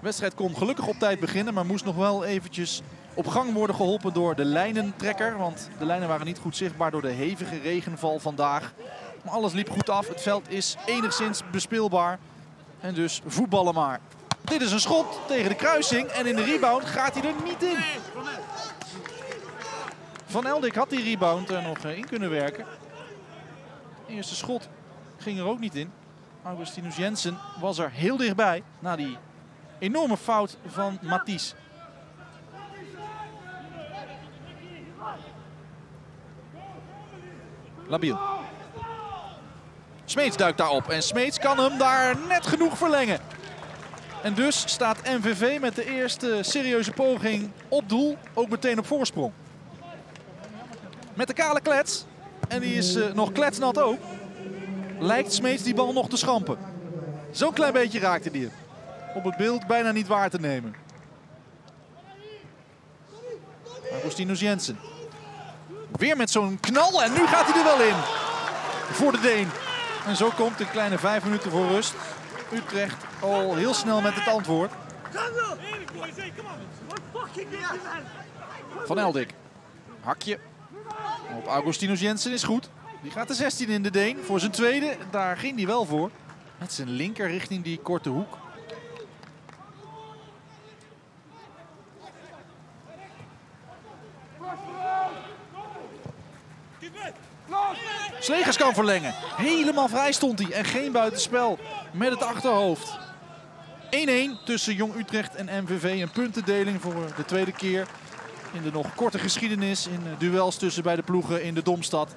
De wedstrijd kon gelukkig op tijd beginnen, maar moest nog wel eventjes op gang worden geholpen door de lijnentrekker. Want de lijnen waren niet goed zichtbaar door de hevige regenval vandaag. Maar alles liep goed af. Het veld is enigszins bespeelbaar. En dus voetballen maar. Dit is een schot tegen de kruising. En in de rebound gaat hij er niet in. Van Eldik had die rebound er nog eh, in kunnen werken. De eerste schot ging er ook niet in. Augustinus Jensen was er heel dichtbij na die enorme fout van Mathies. Labiel. Smeets duikt daarop en Smeets kan hem daar net genoeg verlengen. En dus staat MVV met de eerste serieuze poging op doel ook meteen op voorsprong. Met de kale klets, en die is uh, nog kletsnat ook, lijkt Smeets die bal nog te schampen. Zo'n klein beetje raakte die hem. Op het beeld bijna niet waar te nemen. Agustinus Jensen. Weer met zo'n knal en nu gaat hij er wel in. Voor de Deen. En zo komt een kleine vijf minuten voor rust. Utrecht al heel snel met het antwoord. Van Eldik. Hakje. Op Augustinus Jensen is goed. Die gaat de 16 in de Deen voor zijn tweede. Daar ging hij wel voor. Met zijn linker richting die korte hoek. Slegers kan verlengen. Helemaal vrij stond hij en geen buitenspel met het achterhoofd. 1-1 tussen Jong Utrecht en MVV. Een puntendeling voor de tweede keer in de nog korte geschiedenis in duels tussen beide ploegen in de Domstad.